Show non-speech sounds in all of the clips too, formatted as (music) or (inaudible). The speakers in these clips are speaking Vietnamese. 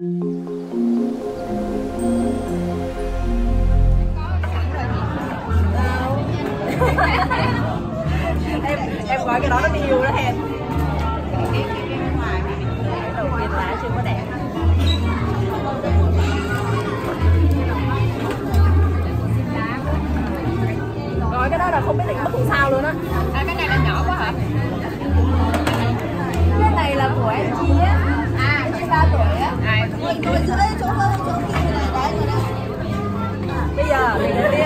em em gọi cái đó nó nhiều đó hèn cái cái cái ngoài đầu tiên lá chưa có đẹp rồi cái đó là không biết định mất làm sao luôn á. À, cái này là nhỏ quá hả? Cái này là của em chị á. 23 tuổi á. Mình ngồi giữa chỗ hơi, chỗ kia này, đấy rồi đấy. Bây giờ mình đi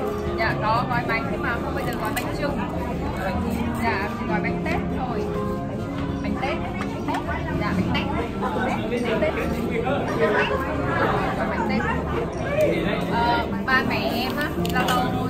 bánh. Dạ có gói bánh nhưng mà không bây giờ gói bánh trưng dạ gói bánh tết thôi, bánh tết dạ bánh tết bánh tết gói ờ, bánh tết à, ba mẹ em á lâu lâu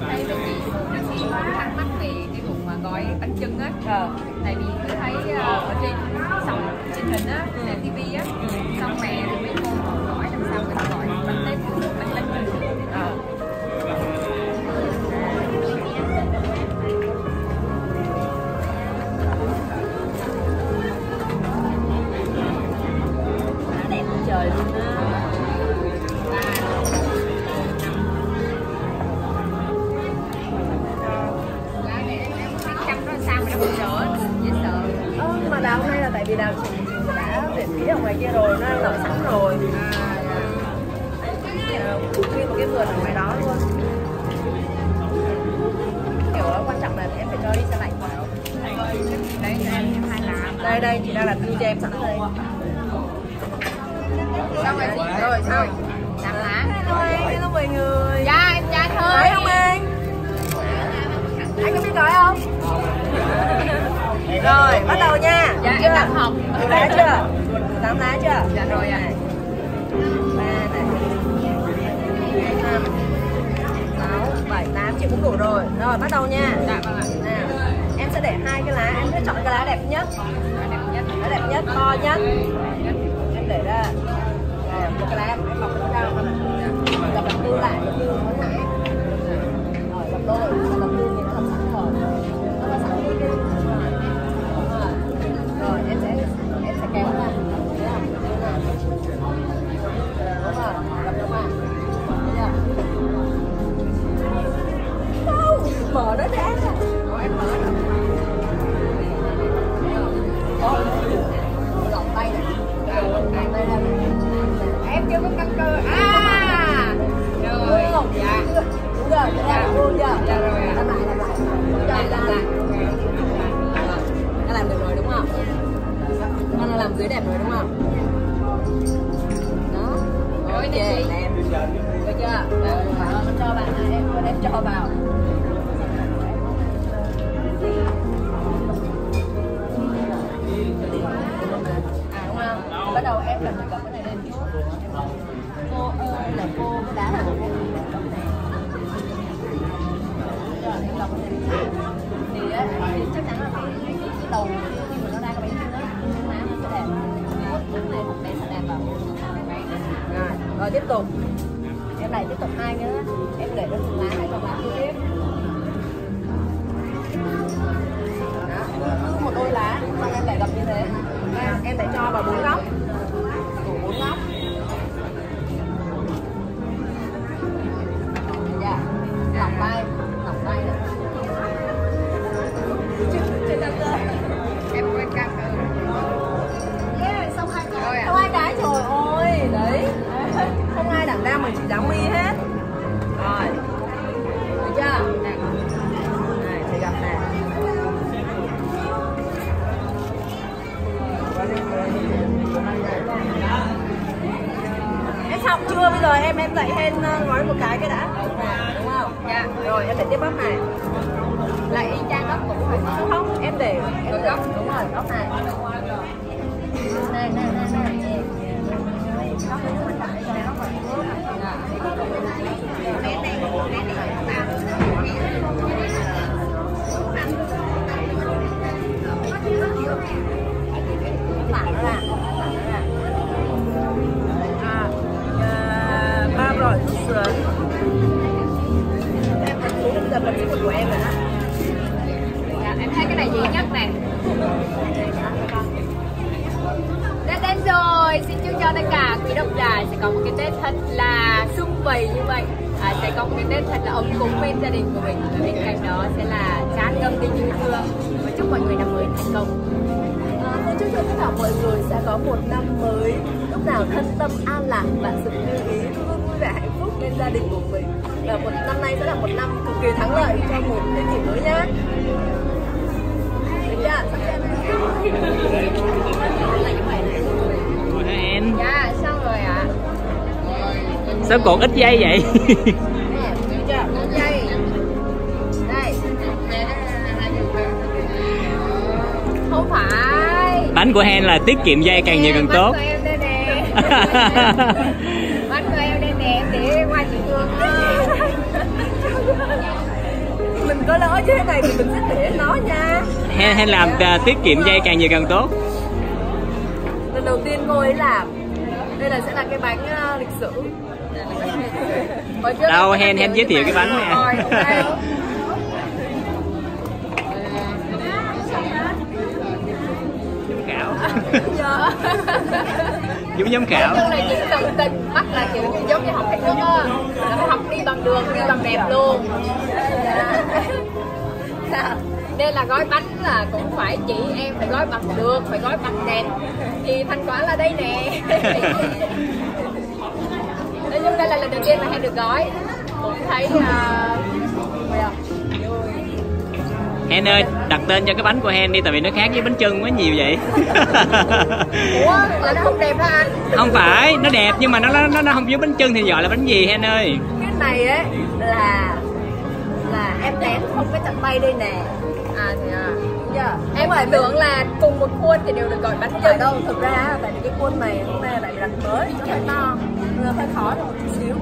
đây đây chị đang làm tiêu cho em sẵn đây. Rồi rồi xong làm lá thôi, hello mọi người. Dạ em trai thôi phải không anh anh có biết nói không? (laughs) Rồi bắt đầu nha. Dạ chưa? em đang học. Lá chưa? Tám lá chưa? Dạ rồi ạ. Ba này. Năm sáu bảy tám chị cũng đủ rồi. Rồi bắt đầu nha. Dạ vâng ạ. Nào em sẽ để hai cái lá em sẽ chọn cái lá đẹp nhất nó đẹp nhất, to nhất. Em để ra. Rồi một cái em mọc nó ra gặp làm tư lại tư món nãy rồi gặp đôi gặp tư thì nó làm sẵn rồi. Nó làm sẵn đi. Rồi. Em sẽ em sẽ kéo ra. Mở nó ra. Tiếp tục. Em lại tiếp tục hai nữa. Em để nó giờ em em dạy hen ờ, nói một cái cái đã. Đúng không? Dạ. Rồi em để tiếp bắp này. Lại y chang góc cũng phải không không em để em góc. đúng rồi góc này Và chúc mọi người năm mới thành công. À, tôi chúc cho tất cả mọi người sẽ có một năm mới lúc nào thân tâm an lạc và sự như ý luôn vui vẻ hạnh phúc bên gia đình của mình. Và một năm nay sẽ là một năm cực kỳ thắng lợi cho một thế kỷ mới nhá được chưa? Sắp Ủa, em. Dạ, xong rồi ạ. Sao còn ít giây vậy (laughs) bánh của Hen là tiết kiệm dây càng nhiều càng tốt. Bánh của em đây nè. (laughs) Em để ngoài chị Hương mình có lỡ thế này thì mình sẽ để nó nha. Hen, Hen làm à, tiết kiệm dây càng nhiều càng tốt. Lần đầu tiên cô ấy làm. Đây là sẽ là cái bánh uh, lịch sử. Đâu, Hen- Hen giới thiệu cái bánh nè. (laughs) Dạ. giống giám khảo chung là chỉ cần tình mắt là kiểu như giống như học cách nước á Là phải học đi bằng đường, đi bằng đẹp luôn Dạ. Nên là gói bánh là cũng phải chỉ em phải gói bằng được, phải gói bằng đẹp Thì thành quả là đây nè Nói chung đây là lần đầu tiên mà em được gói Cũng thấy uh, à? Hen ơi đặt tên cho cái bánh của Hen đi tại vì nó khác với bánh chưng quá nhiều vậy. (laughs) Ủa là nó không đẹp đó anh? Không phải nó đẹp nhưng mà nó nó nó không giống bánh chưng thì gọi là bánh gì Hen ơi? Cái này ấy là là em dán không cái chặt tay đây nè. À thì à Dạ. Em phải tưởng là cùng một khuôn thì đều được gọi bánh chưng đâu. Thực ra tại vì cái khuôn này hôm nay lại đặt mới nó phải to phải khó hơn một chút xíu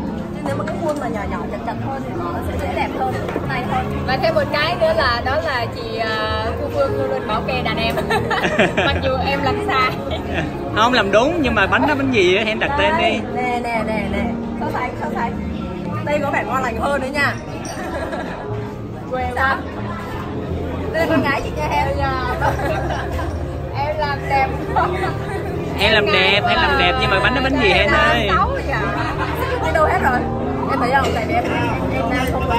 nếu mà cái khuôn mà nhỏ nhỏ chặt chặt hơn thì nó sẽ dễ đẹp hơn. Tay hơn Và thêm một cái nữa là đó là chị à, Thu Phương luôn luôn bảo kê đàn em. (laughs) Mặc dù em làm sai. Không làm đúng nhưng mà bánh đó bánh gì á Hen đặt tên đi. Nè nè nè nè. So sánh so sánh đây có vẻ ngon lành hơn đấy nha. Quê sao? Đây là con gái chị nha em. (laughs) Em làm đẹp (laughs) Hen làm đẹp Hen làm đẹp nhưng mà bánh đó bánh gì Hen ơi? Đi đâu hết rồi. Em thấy không? Tại vì em em không có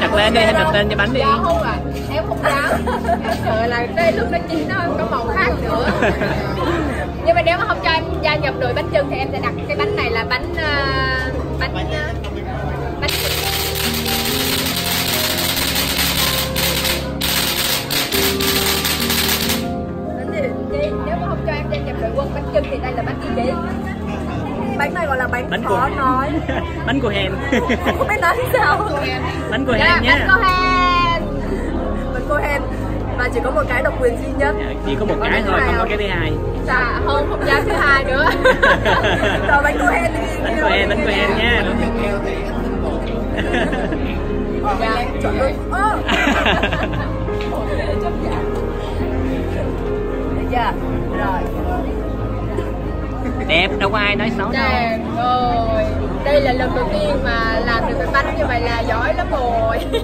đặt lên đi, Hen đặt tên cho bánh đi. Dạ không ạ, em không dám. (laughs) Em sợ là cái lúc nó chín nó có màu khác nữa. Nhưng mà nếu mà không cho em gia nhập đội bánh chưng thì em sẽ đặt cái bánh này là bánh uh, bánh uh, đội quân bánh chưng thì đây là bánh gì? Chị bánh này gọi là bánh, Bánh khó của nói. (laughs) Bánh của Hen. (laughs) không biết nói sao. Bánh của dạ Hen bánh nhá. có hen bánh cô hen và chỉ có một cái độc quyền duy nhất. Dạ, Chỉ có một cái Bánh thôi, không có cái thứ hai. dạ không không dám thứ hai nữa. (laughs) Rồi bánh cô hen thì Bánh của Hen, bánh của Hen nha. dạ. Chọn luôn chưa rồi Đẹp, đâu có ai nói xấu đâu. Trời ơi, đây là lần đầu tiên mà làm được cái bánh như vậy là giỏi lắm rồi. (laughs)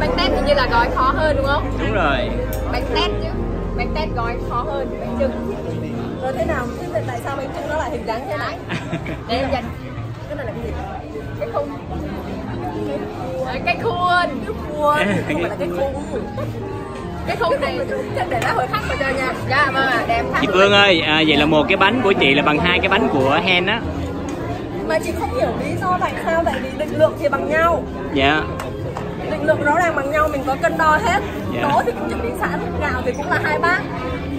Bánh tét hình như là gói khó hơn đúng không? Đúng rồi. Bánh tét chứ. Bánh tét gói khó hơn bánh trưng rồi thế nào? Thế thì tại sao bánh trưng nó lại hình dáng thế này? Để em dành. Cái này là cái gì? Cái khung. Cái khuôn. Cái khuôn. (laughs) Không phải là cái khung Cái khung này chắc để lát hồi khắc cho nha Dạ vâng ạ, thắt Chị Phương ơi, à, vậy là một cái bánh của chị là bằng hai cái bánh của Hen á. mà chị không hiểu lý do tại sao tại vì định lượng thì bằng nhau Dạ. định lượng rõ ràng bằng nhau mình có cân đo hết Dạ. đỗ thì cũng chuẩn bị sẵn gạo thì cũng là hai bát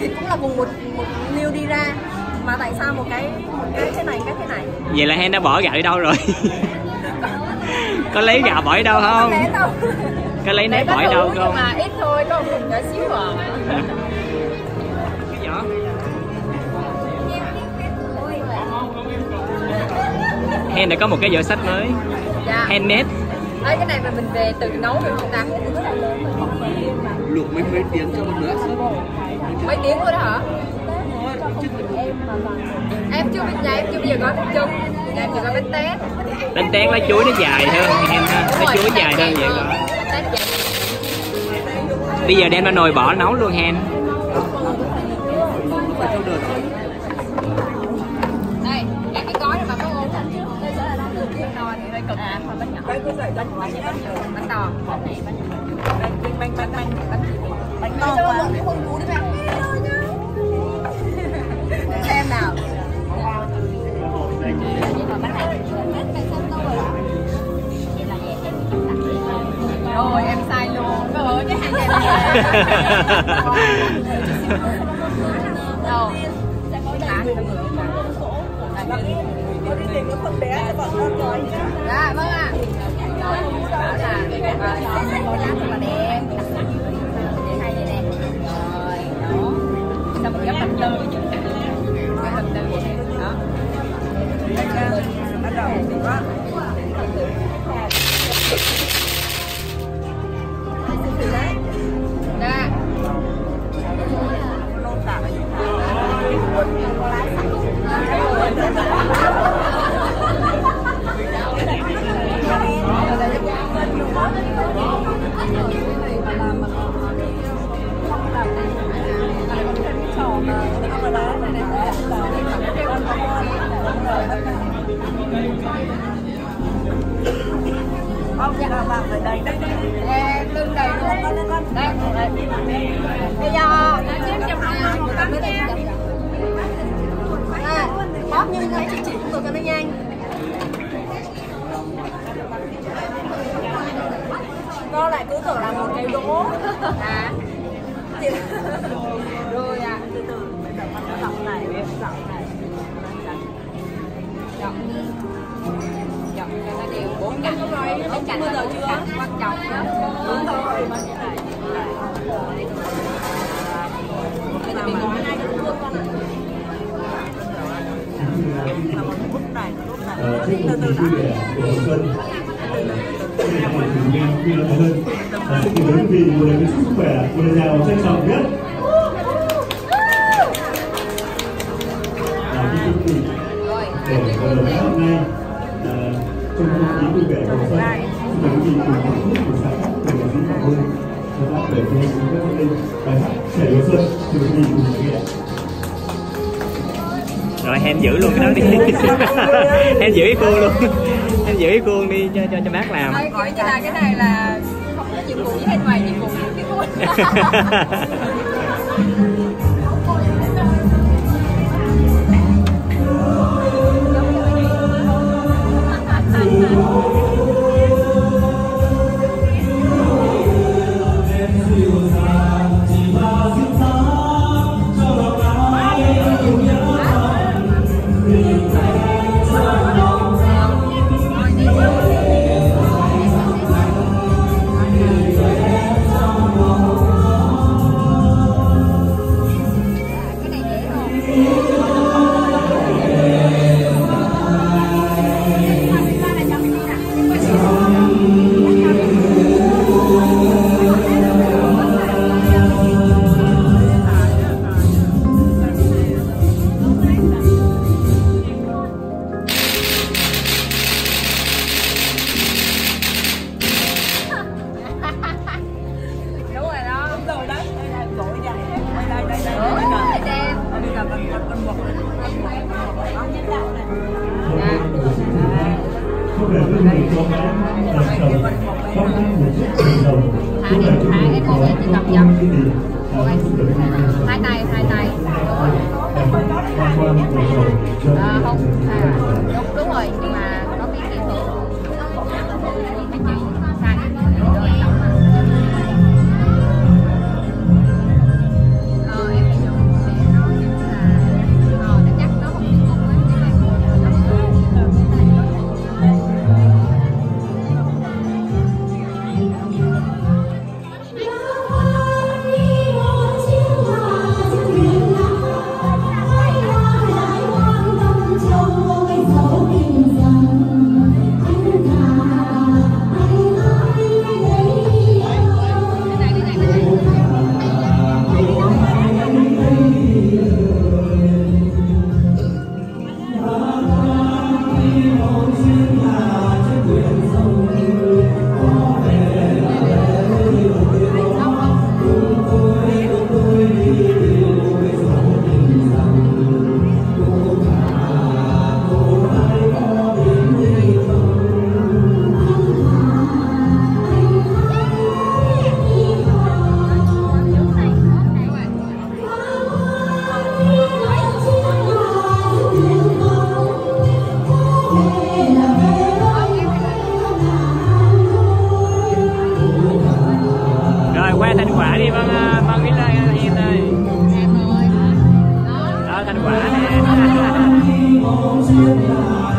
thịt cũng là cùng một một liêu đi ra mà tại sao một cái một cái thế này cái thế này Vậy là Hen đã bỏ gạo đi đâu rồi? (laughs) có lấy gạo bỏ đi đâu không? Có lấy nếp đủ đâu nhưng không? mà ít thôi, có một nhỏ xíu à. Cái vỏ. Hen đã có một cái vở sách mới. Dạ. Handmade. Đấy, cái này mà mình về tự nấu được không ta? luộc mấy mấy tiếng cho một bữa Mấy tiếng thôi đó hả? Em chưa biết nhà em chưa bao giờ gói bánh trưng Nhà em chỉ gói bánh tét. Bánh tét lá chuối nó dài hơn Hen ha. Lá chuối dài hơn vậy rồi Bánh Bây giờ đem ra nồi bỏ nấu luôn Hen. Đây, em cái gói này mà có ngon Đây sẽ là bánh thì hơi cực à, bánh nhỏ. Bánh cứ dậy bánh bánh Bánh to. Bánh bánh bánh bánh bánh bánh to quá. không đủ đi mẹ xem nào hai đây nè Rồi đó Xong mình mà một này chúc từ mừng từ vui đã vẻ xuân. Hơn. Xin gửi quý vị một lời chúc sức khỏe, một lời chào trân trọng nhất. Và để vào đầu hôm nay trong không khí vui vẻ đầu xuân, xin mời quý vị cùng để chúng ta lên bài hát trẻ xuân. Quý vị cùng nghe rồi em giữ luôn cái đó đi. (laughs) Em giữ cái khuôn luôn. Em giữ cái khuôn đi cho cho cho bác làm. Thôi, coi như là cái này là không có nhiệm vụ gì hết ngoài nhiệm vụ cái khuôn. (laughs) cập nhật mong giết lại